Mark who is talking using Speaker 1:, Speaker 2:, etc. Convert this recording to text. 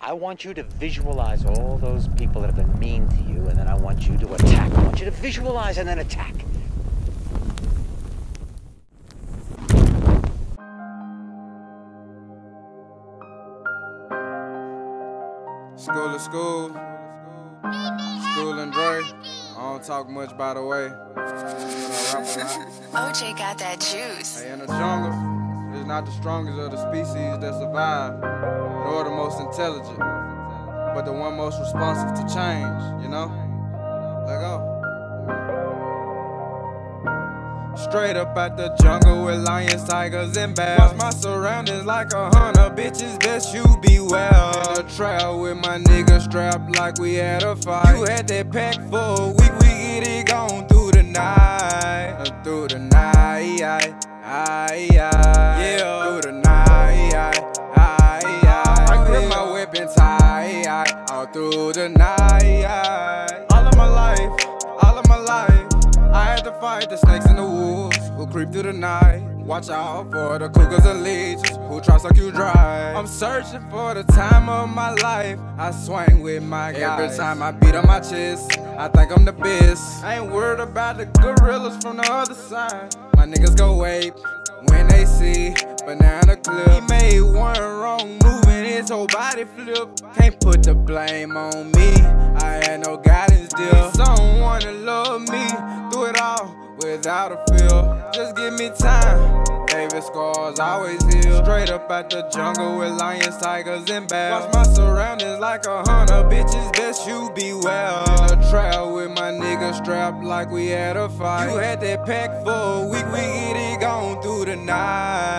Speaker 1: I want you to visualize all those people that have been mean to you, and then I want you to attack. I want you to visualize and then attack.
Speaker 2: School to school, school and Dre. I don't talk much by the way.
Speaker 3: Oh, OJ got that juice.
Speaker 2: Hey, in the jungle, it's not the strongest of the species that survive, nor the most intelligent, but the one most responsive to change, you know? Let go. Straight up out the jungle with lions, tigers, and bears. Watch my surroundings like a hundred bitches, best you be well. In the trail with my nigga strapped like we had a fight. You had that pack for a week, we get it gone through the night. Uh, through the night, aye, aye, aye. Yeah, through the night, all through the night. All of my life, all of my life. I had to fight the snakes and the wolves who creep through the night. Watch out for the cougars and leeches who try to suck you dry. I'm searching for the time of my life. I swing with my guys. Every time I beat on my chest, I think I'm the best. I ain't worried about the gorillas from the other side. My niggas go wait when they see banana clip. His whole body flip. Can't put the blame on me. I had no guidance deal. Someone to love me through it all without a feel. Just give me time. David scars always heal. Straight up out the jungle with lions, tigers, and bears. Watch my surroundings like a hundred bitches. Best you be well. In trail with my nigga strapped like we had a fight. You had that pack for a week. We get it gone through the night.